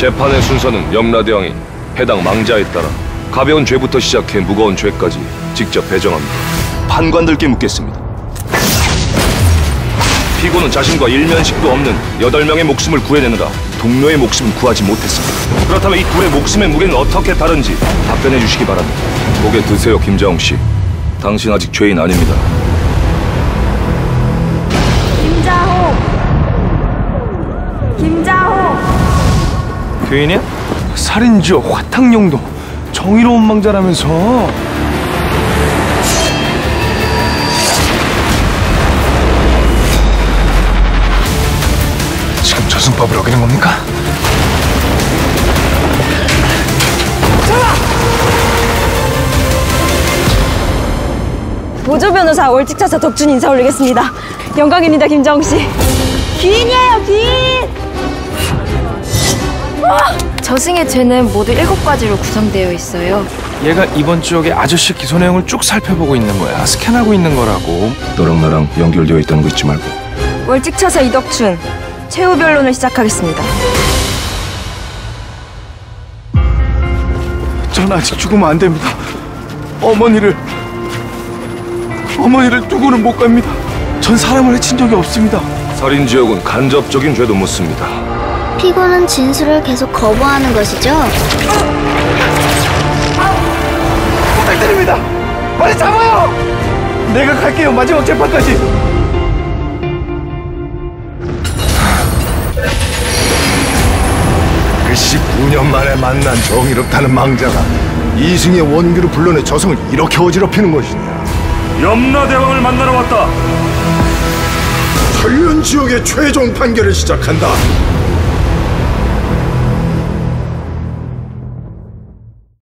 재판의 순서는 염라대왕이 해당 망자에 따라 가벼운 죄부터 시작해 무거운 죄까지 직접 배정합니다. 판관들께 묻겠습니다. 피고는 자신과 일면식도 없는 여덟 명의 목숨을 구해내느라 동료의 목숨을 구하지 못했습니다. 그렇다면 이 둘의 목숨의 무게는 어떻게 다른지 답변해 주시기 바랍니다. 고개 드세요, 김자홍 씨. 당신 아직 죄인 아닙니다. 죄인이야? 살인지어 화탕용도 정의로운 망자라면서 지금 저승법을 어기는 겁니까? 보조 변호사 월직차사 덕준 인사 올리겠습니다. 영광입니다, 김정욱 씨. 귀인이에요, 귀인! 저승의 죄는 모두 일곱 가지로 구성되어 있어요. 얘가 이번 지역의 아저씨 기소 내용을 쭉 살펴보고 있는 거야 스캔하고 있는 거라고 너랑 나랑 연결되어 있다는 거 잊지 말고. 월직차사 이덕춘, 최후 변론을 시작하겠습니다. 전 아직 죽으면 안 됩니다 어머니를 어머니를 두고는 못 갑니다 전 사람을 해친 적이 없습니다 살인 지역은 간접적인 죄도 묻습니다. 피고는 진술을 계속 거부하는 것이죠. 부탁드립니다. 빨리 잡아요! 내가 갈게요. 마지막 재판까지. 그 19년 만에 만난 정의롭다는 망자가 이승의 원규를 불러내 저성을 이렇게 어지럽히는 것이냐. 염라대왕을 만나러 왔다. 설련 지역의 최종 판결을 시작한다